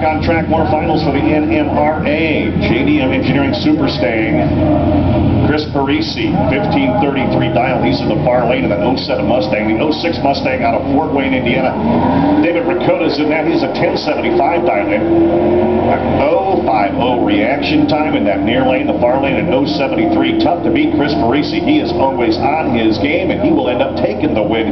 Back on track, more finals for the NMRA. JDM Engineering Super Stang. Chris Parisi, 1533 dial. He's in the far lane of that 07 Mustang. The 06 Mustang out of Fort Wayne, Indiana. David Ricotta's in that. He's a 1075 dial in. 050 reaction time in that near lane, the far lane at 073. Tough to beat Chris Parisi. He is always on his game, and he will end up taking the win.